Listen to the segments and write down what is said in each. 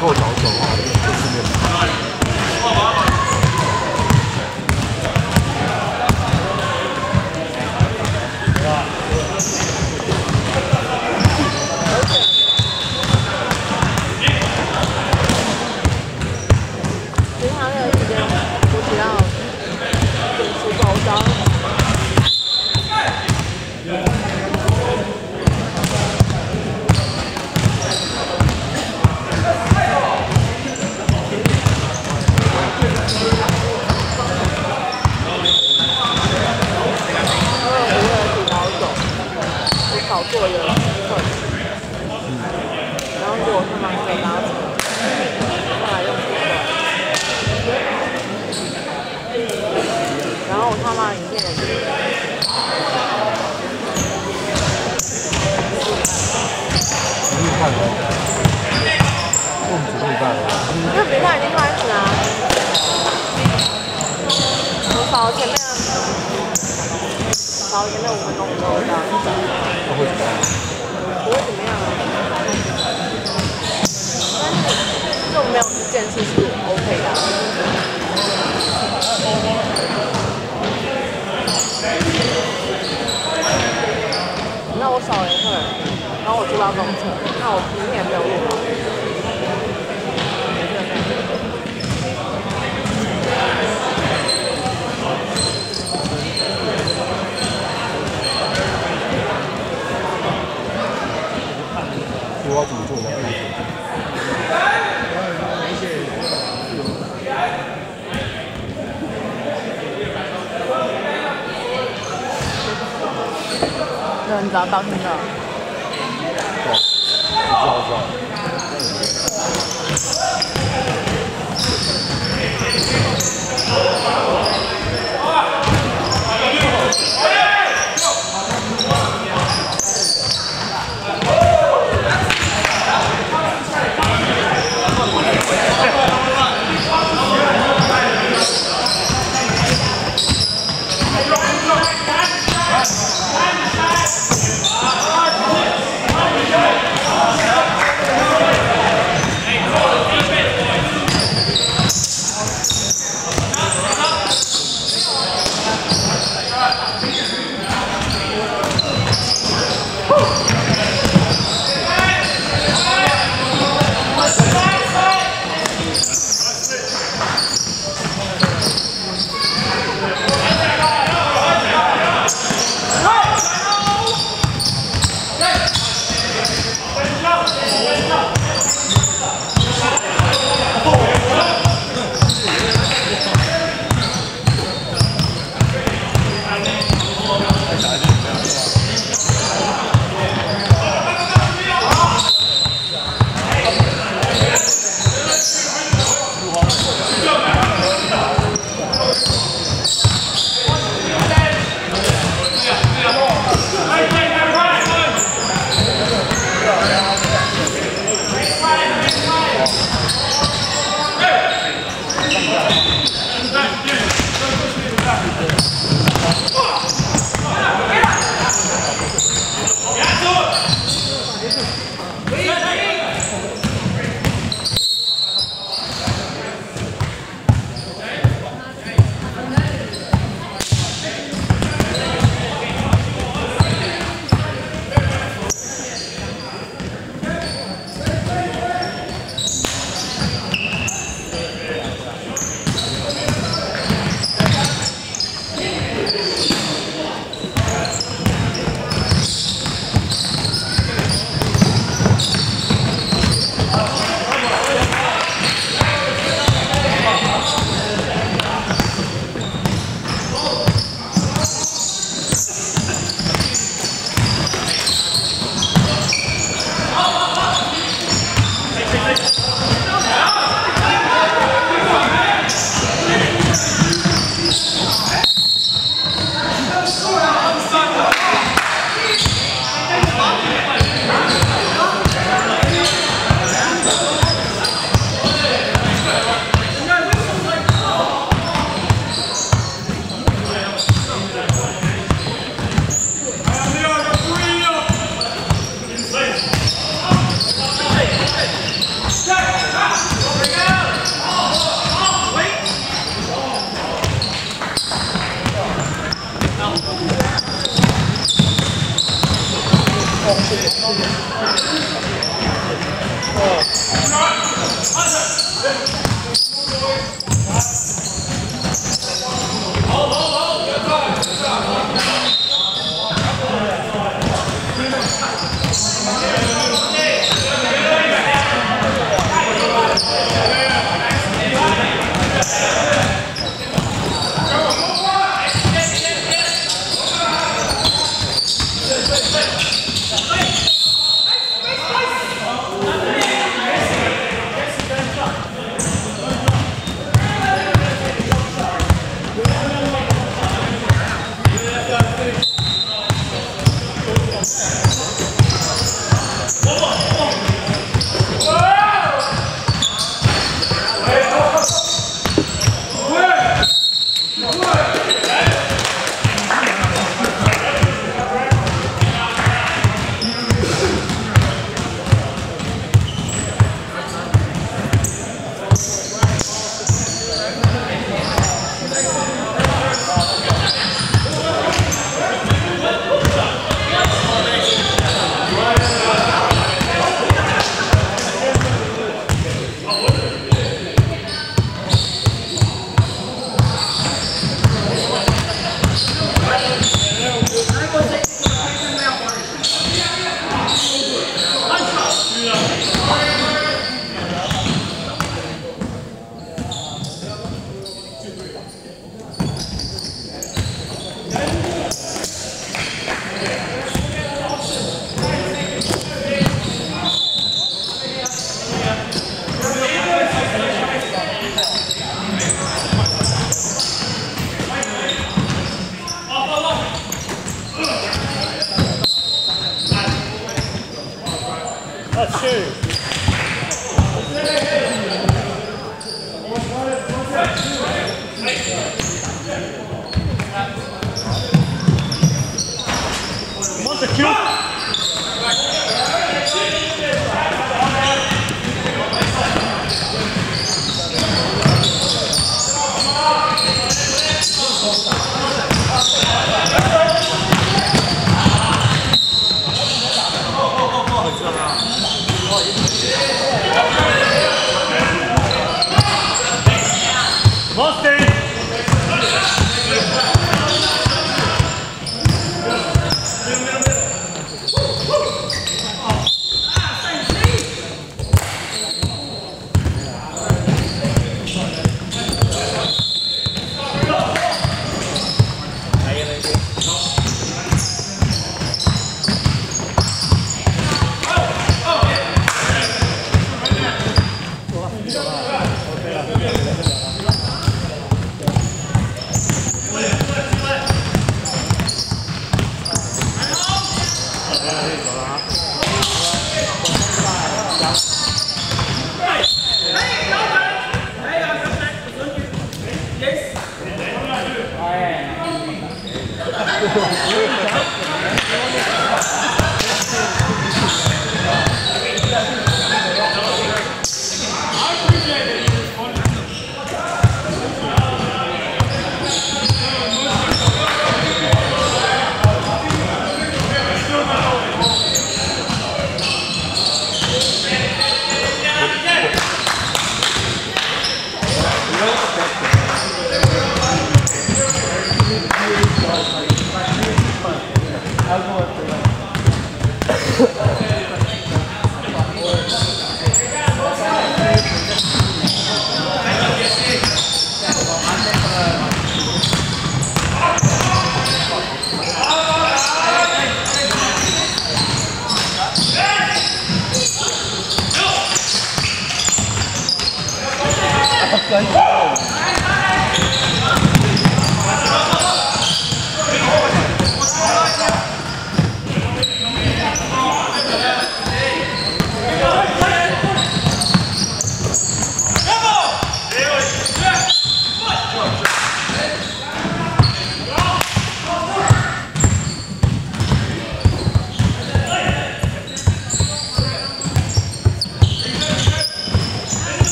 够早走的话，就是没有。其实他那个时间我只要准时走，只要因为我为了提早走，我少做了，然后结果他妈给我搭车，后来用车过来。然后我他妈影片，不是看的，我们只是一半了。因为比赛已经开始啦、我少了前面，少了前面五分钟我都有到，那会怎么样？不会怎么样啊。但是就没有一件事是 OK 的、那我少了一个人，然后我坐到公车，那我明天也没有录好。所以我要怎么做才可以？那你找到听到？对，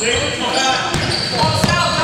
Chega de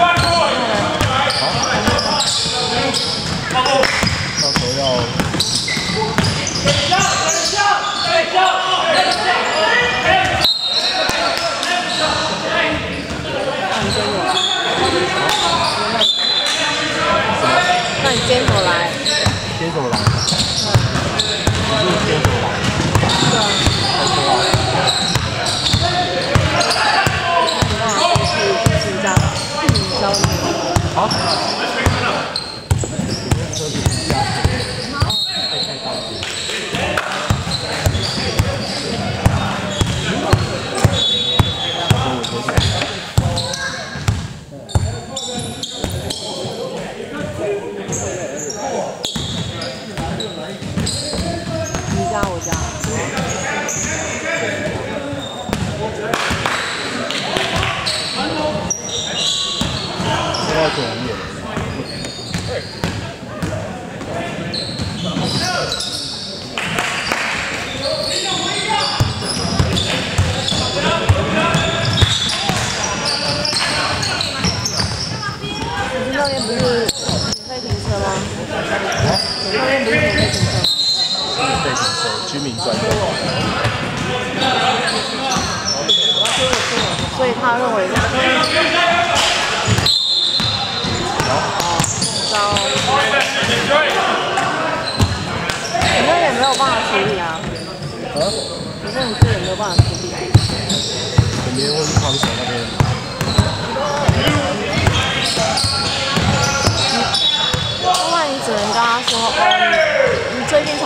Huh? 那边不是免费停车吗？那边不是免费停车。免费停车，居民专用。所以他认为，高，你那也没有办法处理啊。嗯？你。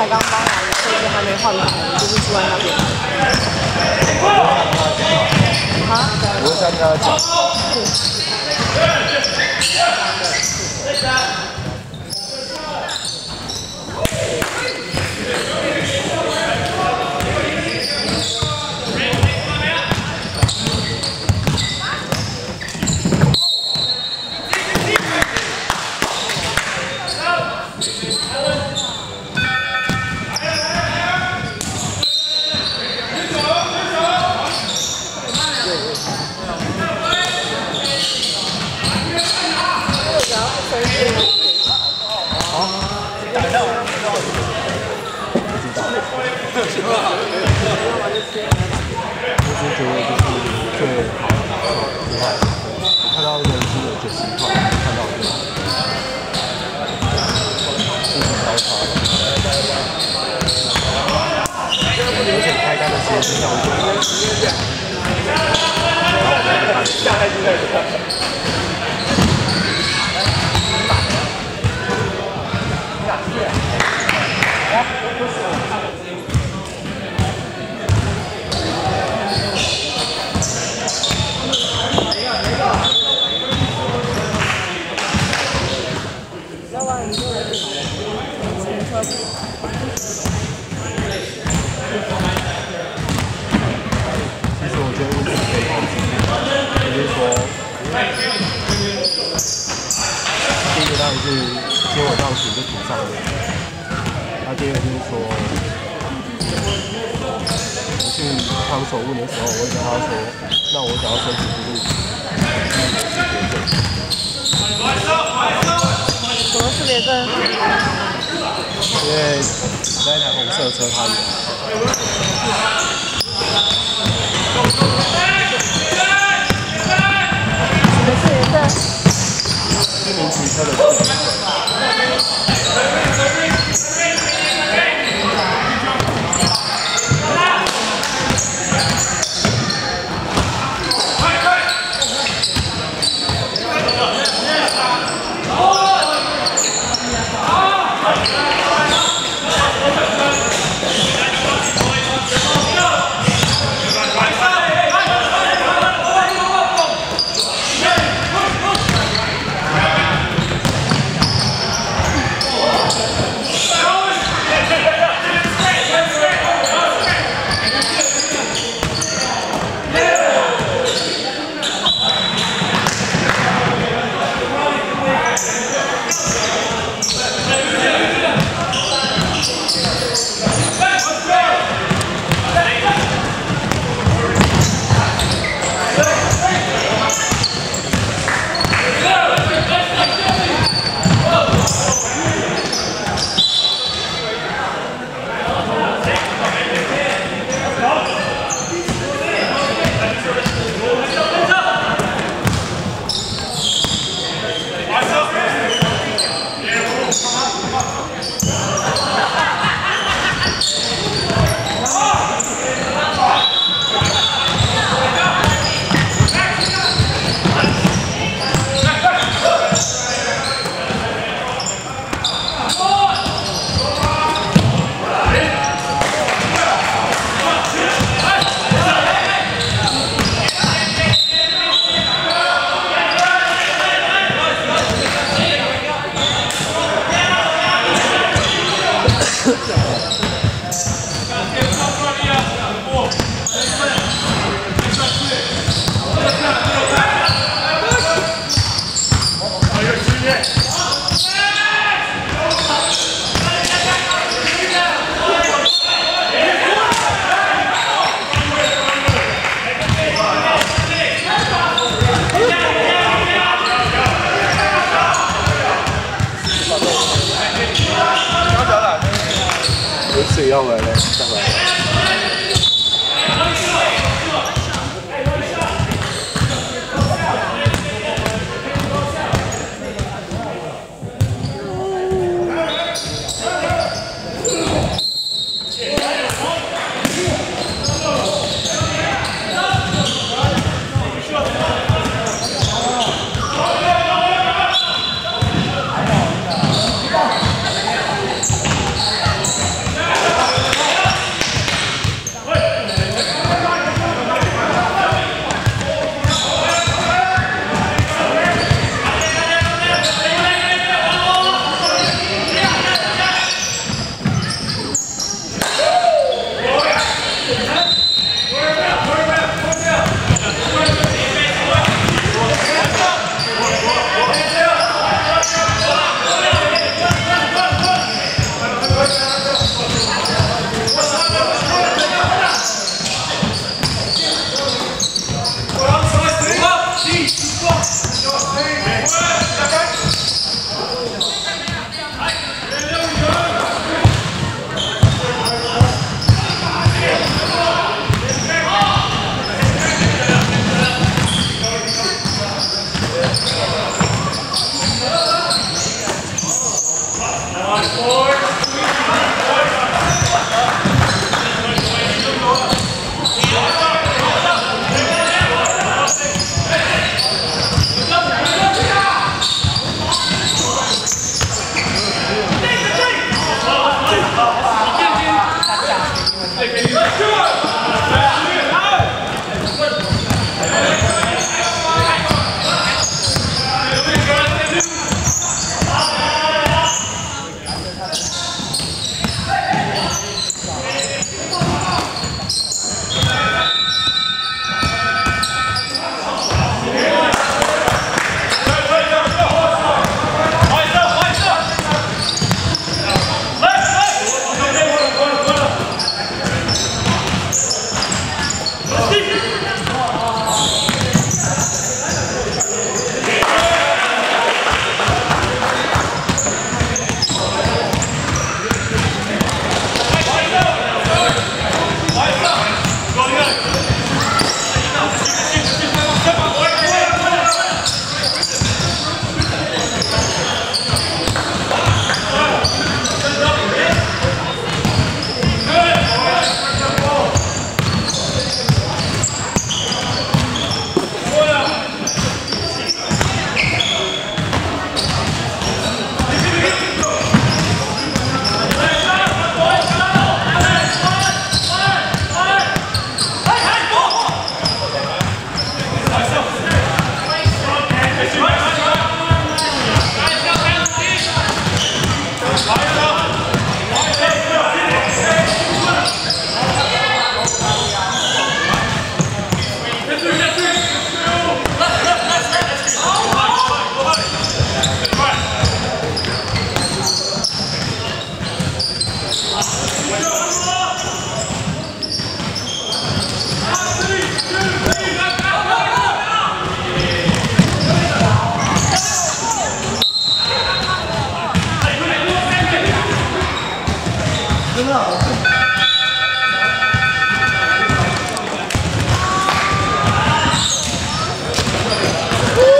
才刚搬来，的，车子还没换完，就是住在那边。好。我。我就觉得就是最好的感受，之外，看到人生的九十一块，看到最好的，非常高超的。我明显开杆的时间要久，然后我们就看。是接我到顶就顶上了。他、接、第二个就是说，我去看守问的时候，我跟他说，那我想要申请入。什么识别证？因为那台红色车他。も小さだった。